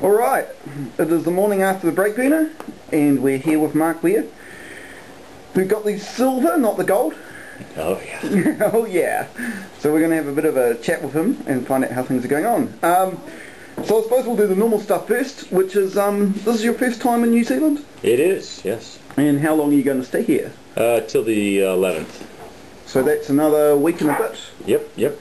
Alright, it is the morning after the Brake Burner, and we're here with Mark Weir, who got the silver, not the gold. Oh yeah. oh yeah. So we're going to have a bit of a chat with him and find out how things are going on. Um, so I suppose we'll do the normal stuff first, which is, um, this is your first time in New Zealand? It is, yes. And how long are you going to stay here? Uh, till the 11th. So that's another week and a bit. Yep, yep.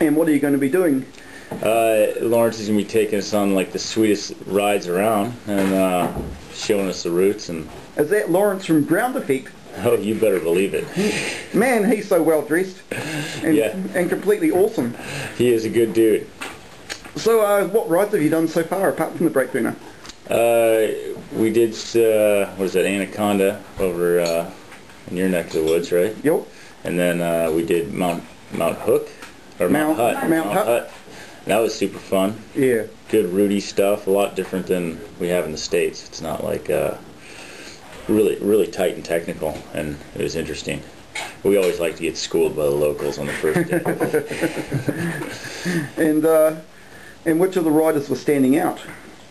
And what are you going to be doing? Uh, Lawrence is going to be taking us on like the sweetest rides around and uh, showing us the routes and Is that Lawrence from Ground Effect? oh you better believe it. Man, he's so well dressed and, Yeah. and completely awesome. He is a good dude. So uh, what rides have you done so far apart from the brake burner? Uh, we did, uh, what is that, Anaconda over uh, in your neck of the woods, right? Yep. And then uh, we did Mount Mount Hook or Mount, Mount- Hutt. Mount Hutt. That was super fun. Yeah. good rooty stuff, a lot different than we have in the states. It's not like uh, really really tight and technical, and it was interesting. We always like to get schooled by the locals on the first day. And uh, and which of the riders was standing out?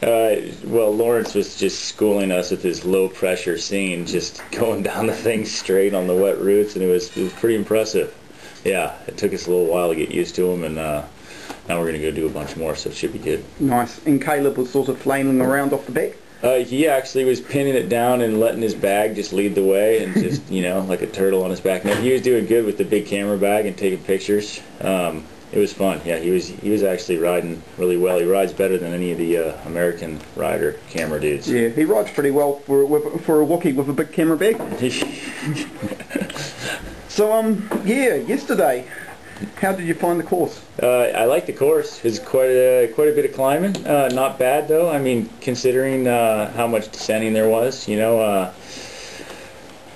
uh, well, Lawrence was just schooling us with his low pressure scene, just going down the thing straight on the wet roots, and it was it was pretty impressive. Yeah, it took us a little while to get used to him, and uh, now we're gonna go do a bunch more, so it should be good. Nice. And Caleb was sort of flailing around off the back. Uh, he actually was pinning it down and letting his bag just lead the way and just, you know, like a turtle on his back. Now, he was doing good with the big camera bag and taking pictures. Um, it was fun. Yeah, he was he was actually riding really well. He rides better than any of the uh, American rider camera dudes. Yeah, he rides pretty well for for a Wookiee with a big camera bag. So um, yeah, yesterday, how did you find the course? Uh, I like the course. It's quite a quite a bit of climbing. Uh, not bad though. I mean, considering uh, how much descending there was, you know, uh,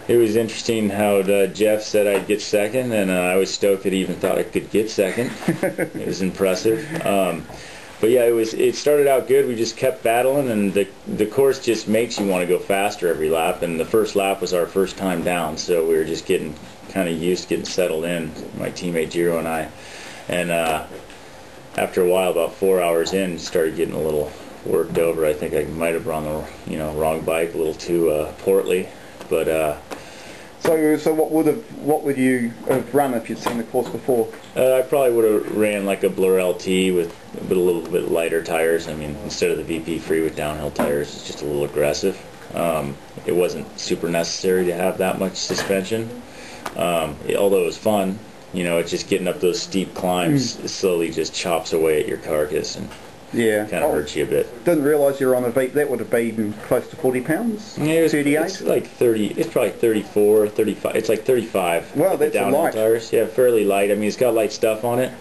it was interesting how uh, Jeff said I'd get second, and uh, I was stoked that he even thought I could get second. it was impressive. Um, but yeah, it was. It started out good. We just kept battling, and the the course just makes you want to go faster every lap. And the first lap was our first time down, so we were just getting kind of used to getting settled in. My teammate Giro and I, and uh, after a while, about four hours in, started getting a little worked over. I think I might have run the you know wrong bike a little too uh, portly, but uh, So so what would have what would you have run if you'd seen the course before? uh, I probably would have ran like a Blur LT with with a little bit lighter tires. I mean, instead of the VP free with downhill tires, it's just a little aggressive. Um, it wasn't super necessary to have that much suspension, um, it- although it was fun. You know, it's just getting up those steep climbs it slowly just chops away at your carcass and Yeah. kind of Oh, hurts you a bit. Didn't realise you were on a beat. That would have been close to 40 pounds. Yeah, it's, 38. it's like 30, it's probably 34, 35, it's like 35. Well, the that's downhill light. tires. Yeah, fairly light. I mean, it's got light stuff on it.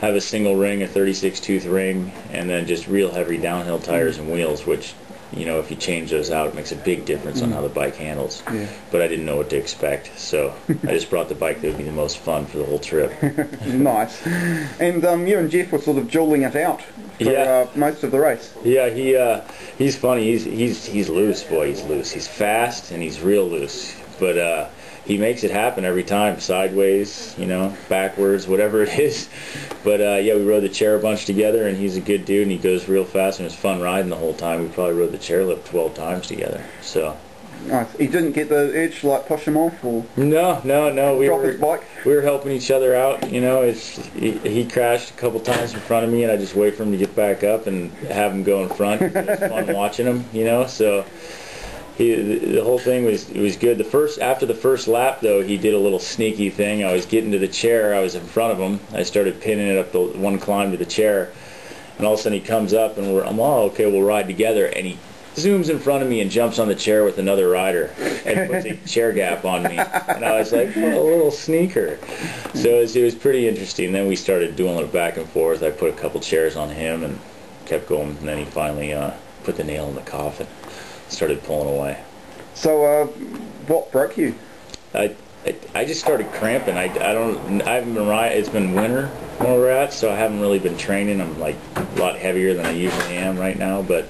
Have a single ring, a 36 tooth ring, and then just real heavy downhill tires and wheels, which, you know, if you change those out, it makes a big difference on how the bike handles. Yeah. But I didn't know what to expect, so I just brought the bike that would be the most fun for the whole trip. nice. And um, you and Jeff were sort of dueling it out for Yeah. uh, most of the race. Yeah, he uh, he's funny. He's he's he's loose, boy. He's loose. He's fast and he's real loose. But uh, he makes it happen every time, sideways, you know, backwards, whatever it is. But uh, yeah, we rode the chair a bunch together, and he's a good dude, and he goes real fast, and it was fun riding the whole time. We probably rode the chairlift 12 times together. So Nice. He didn't get the to like push him off or no, no, no, we drop were his bike. we were helping each other out. You know, it's he, he crashed a couple times in front of me, and I just wait for him to get back up and have him go in front. It was fun watching him. You know, so he the, whole thing was it was good. The first after the first lap though, he did a little sneaky thing. I was getting to the chair. I was in front of him. I started pinning it up the one climb to the chair, and all of a sudden he comes up, and we're I'm oh okay, we'll ride together, and he zooms in front of me and jumps on the chair with another rider and puts a chair gap on me. And I was like, oh, a little sneaker. So it was, it was pretty interesting. Then we started doing it back and forth. I put a couple chairs on him and kept going. And then he finally uh, put the nail in the coffin, started pulling away. So uh, what broke you? I, I, I just started cramping. I, I don't, I haven't been riding. It's been winter where we're at, so I haven't really been training. I'm like a lot heavier than I usually am right now, but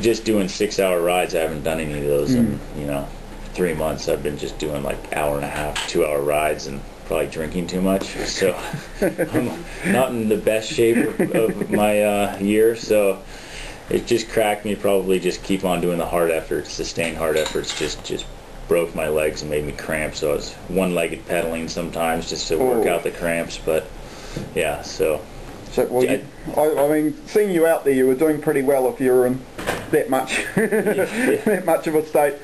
just doing six hour rides, I haven't done any of those in, you know, three months. I've been just doing like hour and a half, two hour rides and probably drinking too much. So I'm not in the best shape of, of my uh, year. So it just cracked me. Probably just keep on doing the hard efforts, sustained hard efforts. Just just broke my legs and made me cramp. So I was one-legged pedaling sometimes just to work Oh. out the cramps. But yeah, so So, well, you, I, I mean, seeing you out there, you were doing pretty well if you were in that much, that much of a state.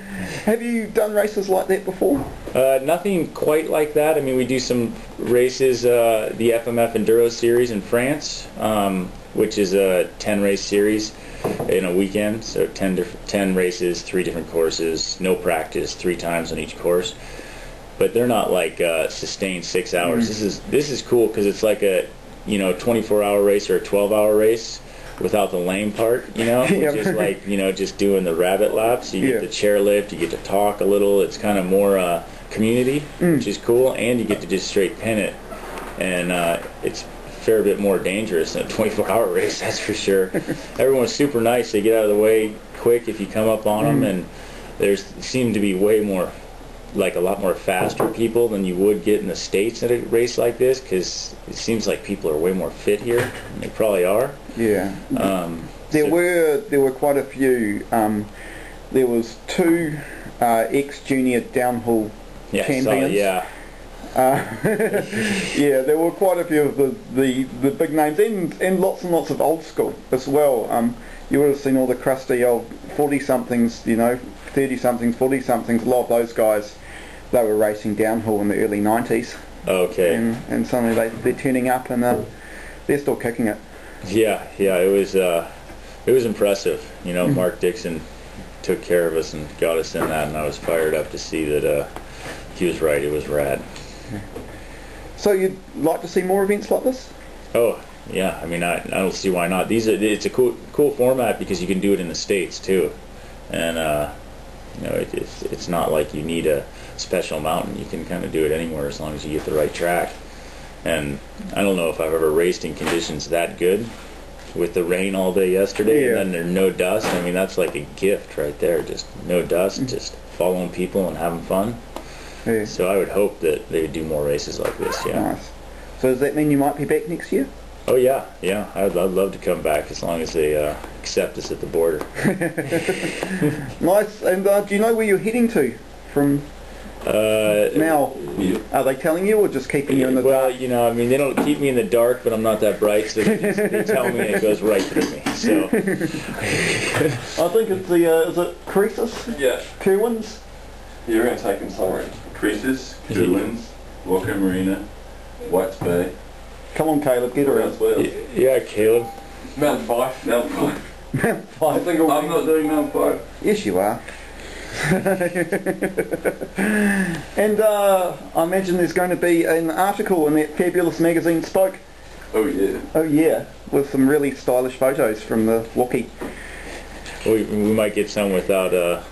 Have you done races like that before? Uh, nothing quite like that. I mean, we do some races, uh, the FMF Enduro Series in France, um, which is a 10 race series in a weekend. So 10, diff- 10 races, three different courses, no practice, three times on each course. But they're not like uh, sustained six hours. This is this is cool because it's like a you know 24 hour race or a 12 hour race without the lame part. You know, which Yeah. is like you know just doing the rabbit laps. You Yeah. get the chairlift, you get to talk a little. It's kind of more uh, community, which is cool, and you get to just straight pin it, and uh, it's a fair bit more dangerous than a 24-hour race, that's for sure. Everyone's super nice. They get out of the way quick if you come up on them, and there's seem to be way more, like a lot more faster people than you would get in the states at a race like this, because it seems like people are way more fit here, and they probably are. Yeah. Um, There so- were there were quite a few. Um, there was two uh, ex-junior downhill yeah, I saw- champions. yeah. Uh, yeah, there were quite a few of the, the, the big names and, and lots and lots of old school as well. Um, you would have seen all the crusty old 40-somethings, you know, 30-somethings, 40-somethings, a lot of those guys, they were racing downhill in the early 90s Okay. and, and suddenly they, they're turning up and uh, they're still kicking it. Yeah, yeah, it was uh, it was impressive. You know, Mark Dixon took care of us and got us in that, and I was fired up to see that uh, he was right. It was rad. So you'd like to see more events like this? Oh, yeah. I mean, I, I don't see why not. These are it's a cool cool format because you can do it in the states too, and uh, you know, it, it's it's not like you need a special mountain. You can kind of do it anywhere as long as you get the right track. And I don't know if I've ever raced in conditions that good with the rain all day yesterday Yeah. and then there's no dust. I mean, that's like a gift right there. Just no dust, just following people and having fun. Yeah. So I would hope that they would do more races like this. Yeah. Nice. So does that mean you might be back next year? Oh yeah, yeah. I'd, I'd love to come back as long as they uh, accept us at the border. Nice. And uh, do you know where you're heading to from Uh, now? Are they telling you or just keeping you in the well, dark? Well, you know, I mean, they don't keep me in the dark, but I'm not that bright, so they, just, they tell me and it goes right through me. So I think it's the, uh, is it Croesus? Yeah, Kerwins? You're going to take them somewhere. Creases, Goodwins, Wakamarina, Whites Bay. Come on Caleb, get Where around. else? Where else? y- yeah, Caleb. Mount Fyffe. Mount Fyffe. I think I'm not doing Mount Fyffe. Yes you are. and uh, I imagine there's going to be an article in that fabulous magazine Spoke. Oh yeah. Oh yeah, with some really stylish photos from the Wookie. We, we might get some without uh,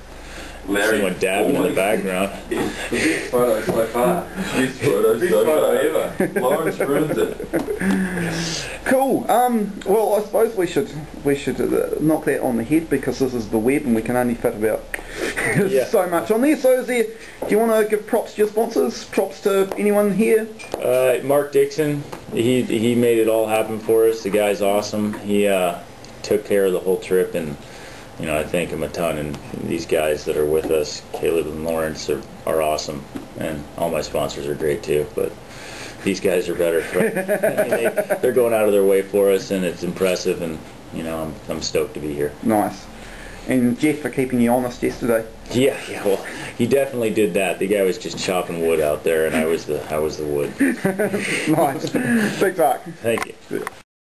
Larry. someone dabbing in the background. The best photo so far. Best photo so so far. far ever. Lawrence ruins it. Cool. Um, well, I suppose we should we should uh, knock that on the head because this is the web and we can only fit about Yeah. so much on there. So, is there? Do you want to give props to your sponsors? Props to anyone here? Uh, Mark Dixon, he he made it all happen for us. The guy's awesome. He uh, took care of the whole trip, and you know I thank him a ton. And these guys that are with us, Caleb and Lawrence, are, are awesome, and all my sponsors are great too. But these guys are better. For, I mean, they, they're going out of their way for us, and it's impressive. And you know I'm I'm stoked to be here. Nice. And Jeff for keeping you honest yesterday. Yeah, yeah. Well, he definitely did that. The guy was just chopping wood out there, and I was the I was the wood. nice. Big fuck. Thank you.